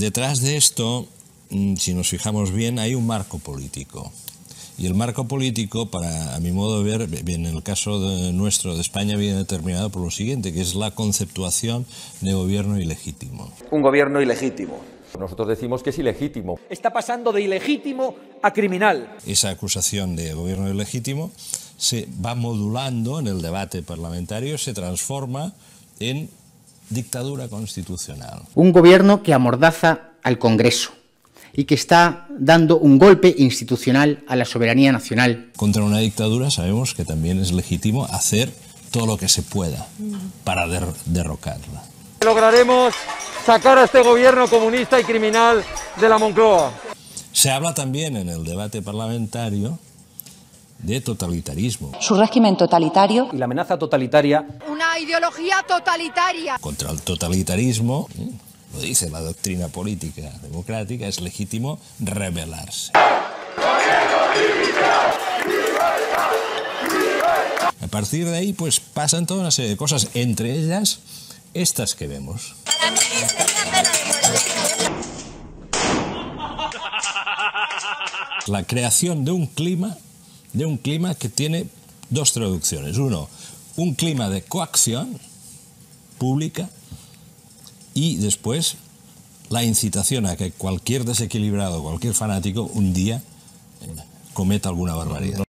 Detrás de esto, mm, si nos fijamos bien, hay un marco político. Y el marco político, para, a mi modo de ver, en el caso de nuestro, de España, viene determinado por lo siguiente, que es la conceptuación de gobierno ilegítimo. Un gobierno ilegítimo. Nosotros decimos que es ilegítimo. Está pasando de ilegítimo a criminal. Esa acusación de gobierno ilegítimo se va modulando en el debate parlamentario, se transforma en dictadura constitucional. Un gobierno que amordaza al Congreso y que está dando un golpe institucional a la soberanía nacional. Contra una dictadura sabemos que también es legítimo hacer todo lo que se pueda para der derrocarla. Lograremos sacar a este gobierno comunista y criminal de la Moncloa. Se habla también en el debate parlamentario de totalitarismo. Su régimen totalitario. Y la amenaza totalitaria. Una ideología totalitaria. Contra el totalitarismo, ¿eh? lo dice la doctrina política democrática, es legítimo rebelarse. A partir de ahí, pues pasan toda una serie de cosas, entre ellas estas que vemos. La creación de un clima, de un clima que tiene dos traducciones. Uno, un clima de coacción pública y después la incitación a que cualquier desequilibrado, cualquier fanático un día eh, cometa alguna barbaridad.